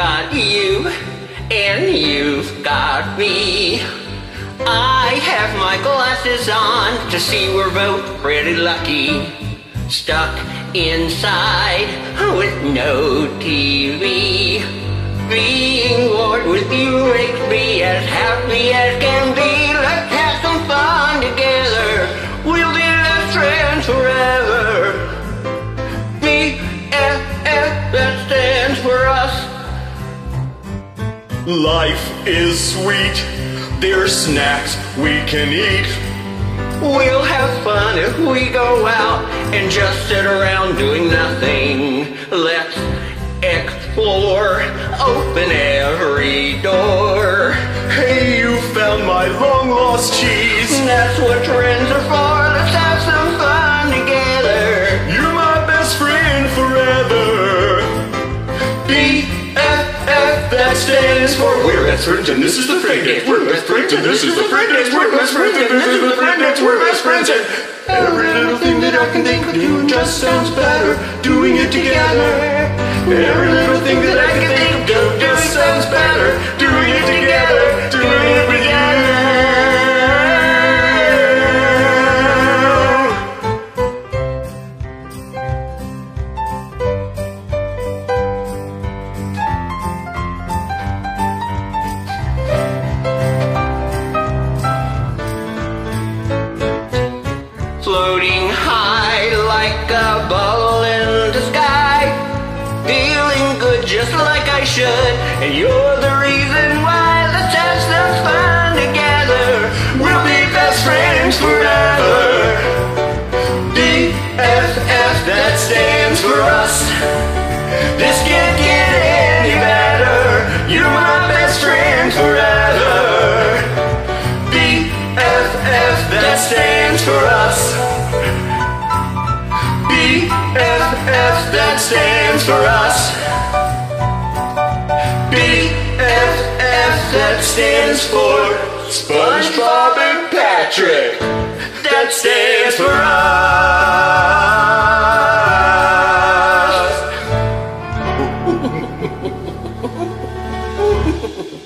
got you, and you've got me. I have my glasses on to see we're both pretty lucky. Stuck inside with no TV. Being bored with you makes me as happy as can be. Let's have some fun together. We'll be best friends forever. Life is sweet. There's snacks we can eat. We'll have fun if we go out and just sit around doing nothing. Let's explore, open every door. Hey, you found my long lost cheese. That's what stands for we're best friends and this is the friend dance. We're best friends and this is the friend dance. We're best friends and this is the friend dance. We're best friends and every little thing that I can think of doing just sounds better doing it together. Every little I should. And you're the reason why. Let's have some fun together. We'll be best friends forever. BFF, that stands for us. This can't get any better. You're my best friend forever. BFF, that stands for us. BFF, that stands for us. That stands for SpongeBob and Patrick. That stands for us.